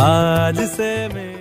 आज से मेरा